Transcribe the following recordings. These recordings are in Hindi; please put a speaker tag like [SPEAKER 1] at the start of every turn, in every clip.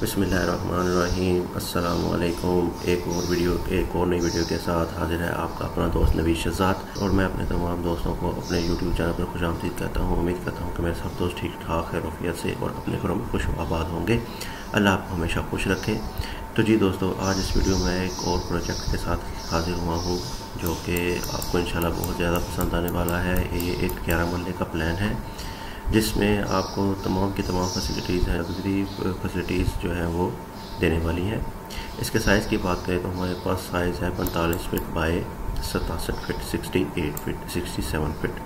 [SPEAKER 1] बसमीम अल्लाम एक और वीडियो, एक और नई वीडियो के साथ हाजिर है आपका अपना दोस्त नवीश शहजाद। और मैं अपने तमाम दोस्तों को अपने यूट्यूब चैनल पर खुश आमदीद कहता हूँ। उम्मीद करता हूँ कि मेरे सब दोस्त ठीक ठाक है, रफियत से और अपने घरों में खुश आबाद होंगे। अल्लाह आपको हमेशा खुश रखे। तो जी दोस्तों, आज इस वीडियो में एक और प्रोजेक्ट के साथ हाजिर हुआ हूँ, जो कि आपको इन बहुत ज़्यादा पसंद आने वाला है। ये एक ग्यारह मल्ले का प्लान है। जिसमें आपको तमाम की तमाम फैसिलिटीज़ हैं लग्जरी फैसिलिटीज़ जो हैं वो देने वाली हैं। इसके साइज़ की बात करें तो हमारे पास साइज़ है पैंतालीस feet by सतासठ feet sixty eight feet sixty seven feet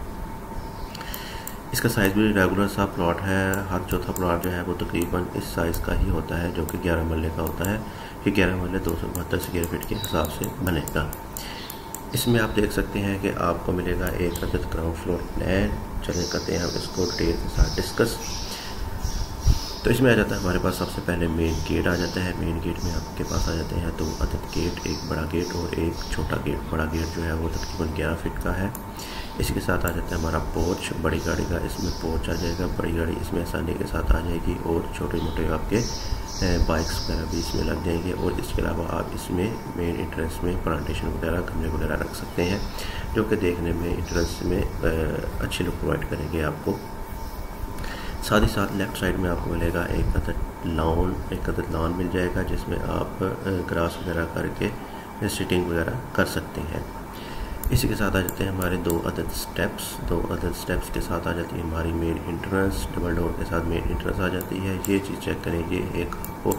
[SPEAKER 1] इसका साइज़ भी रेगुलर सा प्लॉट है, हर चौथा प्लॉट जो है वो तकरीबन इस साइज़ का ही होता है, जो कि ग्यारह मरले का होता है, कि ग्यारह मरले दो सौ बहत्तर स्क्र फिट के हिसाब से बनेगा। इसमें आप देख सकते हैं कि आपको मिलेगा एक अदद ग्राउंड फ्लोर प्लान चले करते हैं हम इसको डिटेल के साथ डिस्कस तो इसमें आ जाता है हमारे पास सबसे पहले मेन गेट आ जाता है। मेन गेट में आपके पास आ जाते हैं दो अदद गेट एक बड़ा गेट और एक छोटा गेट बड़ा गेट जो है वो तकरीबन ग्यारह फिट का है। इसके साथ आ जाता है हमारा पोच बड़ी गाड़ी का इसमें पोर्च आ जाएगा। बड़ी गाड़ी इसमें आसानी के साथ आ जाएगी और छोटे मोटे आपके बाइक्स वगैरह भी इसमें लग जाएँगे और इसके अलावा आप इसमें मेन इंट्रेंस में प्लांटेशन वगैरह, गमले वगैरह रख सकते हैं, जो कि देखने में इंट्रेंस में अच्छी लुक प्रोवाइड करेंगे आपको। साथ ही साथ लेफ़्ट साइड में आपको मिलेगा एक अदद लॉन एक अदद लॉन मिल जाएगा, जिसमें आप ग्रास वगैरह करके सिटिंग वगैरह कर सकते हैं। इसी के साथ आ जाते हैं हमारे दो अदद स्टेप्स दो अदद स्टेप्स के साथ आ जाती है हमारी मेन इंट्रेंस डबल डोर के साथ मेन इंट्रेंस आ जाती है। ये चीज़ चेक करें, ये एक आपको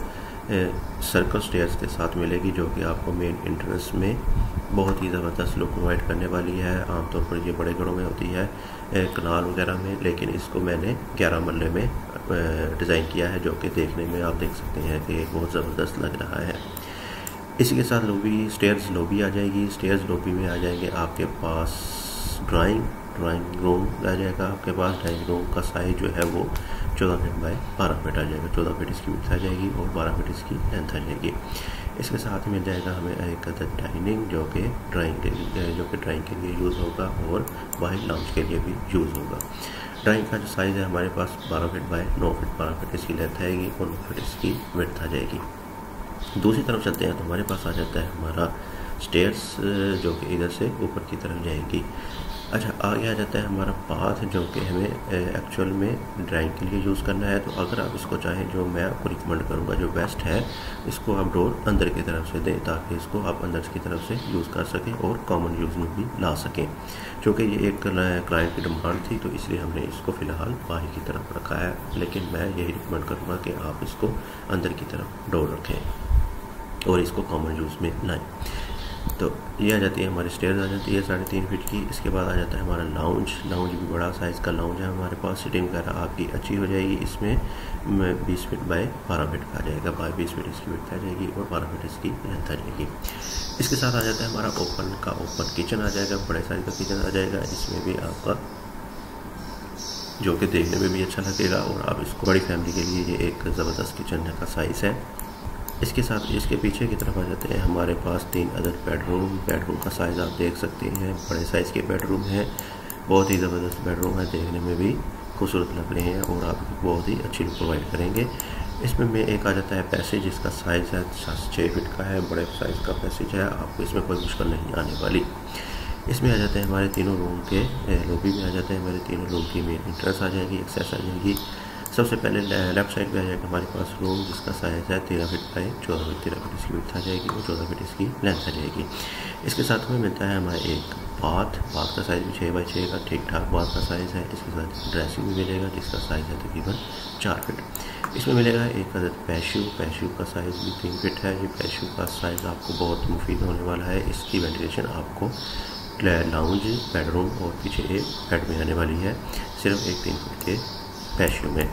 [SPEAKER 1] सर्कल स्टेयर्स के साथ मिलेगी जो कि आपको मेन इंट्रेंस में बहुत ही ज़बरदस्त लुक प्रोवाइड करने वाली है। आमतौर पर ये बड़े घरों में होती है कनाल वगैरह में, लेकिन इसको मैंने ग्यारह मरले में डिज़ाइन किया है जो कि देखने में आप देख सकते हैं कि बहुत ज़बरदस्त लग रहा है। इसी के साथ लोबी स्टेयर्स लोबी आ जाएगी। स्टेयर्स लोबी में आ जाएँगे आपके पास ड्राइंग ड्राइंग रूम आ जाएगा आपके पास। ड्राइंग रूम का साइज़ जो है वो चौदह फिट बाय बारह फिट आ जाएगा। चौदह फिट इसकी विथ आ जाएगी और बारह फिट इसकी लेंथ आ जाएगी। इसके साथ मिल जाएगा हमें एक डाइनिंग जो कि ड्राइंग के जो कि ड्राइंग के लिए यूज़ होगा और वाइट लाउंज के लिए भी यूज़ होगा। ड्राइंग का जो साइज़ है हमारे पास बारह फिट बाय नौ फिट बारह फिट इसकी लेंथ आएगी और नौ फिट इसकी विथ आ जाएगी। दूसरी तरफ़ चलते हैं तो हमारे पास आ जाता है हमारा स्टेयर्स जो कि इधर से ऊपर की तरफ़ जाएगी। अच्छा आगे आ जाता है हमारा पाथ जो कि हमें एक्चुअल में ड्राइंग के लिए यूज़ करना है। तो अगर आप इसको चाहें, जो मैं आपको रिकमेंड करूँगा, जो बेस्ट है, इसको आप डोर अंदर की तरफ़ से दें, ताकि इसको आप अंदर की तरफ़ से यूज़ कर सकें और कॉमन यूज़ में भी ला सकें। क्योंकि ये एक क्लाइंट की डिमांड थी तो इसलिए हमने इसको फ़िलहाल बाहर की तरफ़ रखा है। लेकिन मैं यही रिकमेंड करूँगा कि आप इसको अंदर की तरफ़ डोर रखें। और इसको कॉमन यूज़ में लाएँ। तो ये आ जाती है हमारी स्टेयर आ जाती है साढ़े तीन फीट की। इसके बाद आ जाता है हमारा लाउंज लाउंज भी बड़ा साइज़ का लाउंज है। हमारे पास सिटिंग वगैरह आपकी अच्छी हो जाएगी। इसमें बीस फीट बाय बारह फीट का आ जाएगा। बाय बीस फीट इसकी फिट आ जाएगी और बारह फीट इसकी लेंथ आ जाएगी। इसके साथ आ जाता है हमारा ओपन का ओपन किचन आ जाएगा। बड़े साइज़ का किचन आ जाएगा। इसमें भी आपका, जो कि देखने में भी अच्छा लगेगा। और आप इसको बड़ी फैमिली के लिए, ये एक ज़बरदस्त किचन का साइज़ है। इसके साथ इसके पीछे की तरफ़ आ जाते हैं। हमारे पास तीन अदर बेडरूम बेडरूम का साइज़ आप देख सकते हैं। बड़े साइज़ के बेडरूम हैं। बहुत ही ज़बरदस्त बेडरूम है। देखने में भी खूबसूरत लग रहे हैं और आप बहुत ही अच्छी प्रोवाइड करेंगे। इसमें में एक आ जाता है पैसेज जिसका साइज़ है छः फिट का है। बड़े साइज़ का पैसेज है। आपको इसमें कोई मुश्किल नहीं आने वाली। इसमें आ जाते हैं हमारे तीनों रूम के लॉबी में आ जाते हैं। हमारे तीनों रूम की मेन इंट्रेंस आ जाएगी एक्सेस आ जाएगी। सबसे पहले लेफ़्ट साइड पे आ जाएगा हमारे पास रूम जिसका साइज़ है तेरह फिट बाई चौदह फिट तेरह फिट इसकी विथ आ जाएगी और चौदह फिट इसकी लेंथ आ जाएगी। इसके साथ में मिलता है हमारा एक बाथ बाथ का साइज़ भी छः बाई छः का ठीक ठाक बाथ का साइज़ है। इसके साथ ड्रेसिंग भी मिलेगा जिसका साइज़ है तकरीबन चार फिट इसमें मिलेगा एक अदर पैशू पैशू का साइज़ भी तीन फिट है। ये पैशू का साइज़ आपको बहुत मुफीद होने वाला है। इसकी वेंटिलेशन आपको लाउंज बेडरूम और पीछे एक बेड में आने वाली है। सिर्फ़ एक तीन फिट के पैशियो में।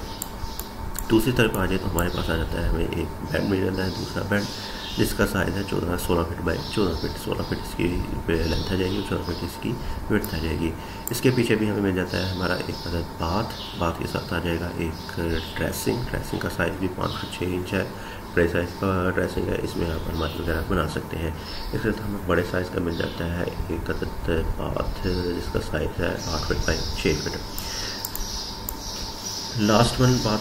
[SPEAKER 1] दूसरी तरफ़ आ जाए तो हमारे पास आ जाता है, हमें एक बेड मिल जाता है, दूसरा बेड जिसका साइज़ है चौदह, सोलह फिट बाई चौदह फिट सोलह फिट इसकी लेंथ आ जाएगी, चौदह फिट इसकी विथ आ जाएगी। इसके पीछे भी हमें मिल जाता है हमारा एक अदर बाथ बाथ के साथ आ जाएगा एक ड्रेसिंग ड्रेसिंग का साइज़ भी पाँच फिट छः इंच है, बड़े साइज़ का ड्रेसिंग है, इसमें आप अलमारी वगैरह बना सकते हैं। इसके साथ हमें बड़े साइज़ का मिल जाता है एक अदद बाथ जिसका साइज़ है आठ फिट बाई छः फिट लास्ट वन बात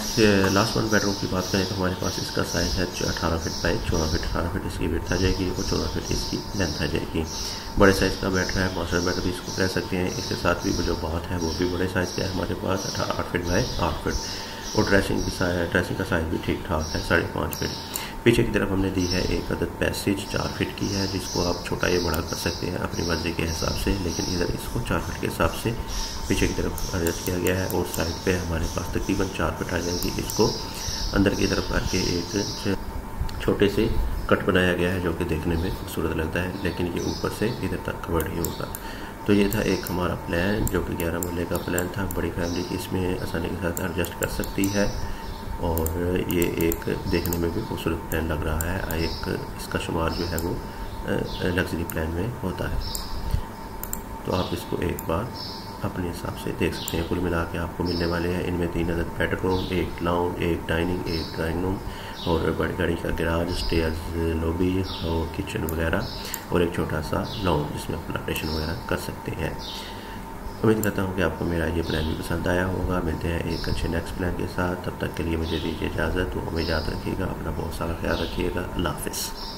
[SPEAKER 1] लास्ट वन बेडरूम की बात करें तो हमारे पास इसका साइज़ है अठारह फिट बाई चौदह फिट अठारह फिट इसकी विथ आ जाएगी और चौदह फिट इसकी लेंथ आ जाएगी। बड़े साइज़ का बेड है मास्टर बेड भी इसको कह सकते हैं। इसके साथ भी जो बात है, वो भी बड़े साइज़ का है। हमारे पास अठारह फिट बाई आठ फिट और ड्रेसिंग की ड्रेसिंग का साइज़ भी ठीक ठाक है, साढ़े पाँच फिट पीछे की तरफ़ हमने दी है एक अदद पैसेज, चार फिट की है, जिसको आप छोटा या बड़ा कर सकते हैं अपनी मर्ज़ी के हिसाब से, लेकिन इधर इसको चार फिट के हिसाब से पीछे की तरफ़ एडजस्ट किया गया है और साइड पे हमारे पास तकरीबन चार फिट आ जाएगी। इसको अंदर की तरफ़ करके एक छोटे से कट बनाया गया है, जो कि देखने में खूबसूरत लगता है, लेकिन ये ऊपर से इधर तक कवर्ड ही होगा। तो ये था एक हमारा प्लान जो कि ग्यारह मरले का प्लान था। बड़ी फैमिली इसमें आसानी के साथ एडजस्ट कर सकती है। और ये एक देखने में भी खूबसूरत प्लान लग रहा है। एक इसका शुमार जो है वो लग्जरी प्लान में होता है। तो आप इसको एक बार अपने हिसाब से देख सकते हैं। कुल मिला के आपको मिलने वाले हैं। इनमें तीन अदर बेडरूम एक लाउंज एक डाइनिंग एक ड्राइंग रूम और बड़ी गाड़ी का गराज स्टेयर्स लॉबी और किचन वगैरह और एक छोटा सा लाउंज जिसमें ऑपरेशन वगैरह कर सकते हैं। उम्मीद करता हूँ कि आपको मेरा ये प्लान भी पसंद आया होगा। मिलते हैं एक अच्छे नेक्स्ट प्लान के साथ। तब तक के लिए मुझे दीजिए इजाज़त। तो हमें याद रखिएगा, अपना बहुत सारा ख्याल रखिएगा। अल्लाह हाफिज़।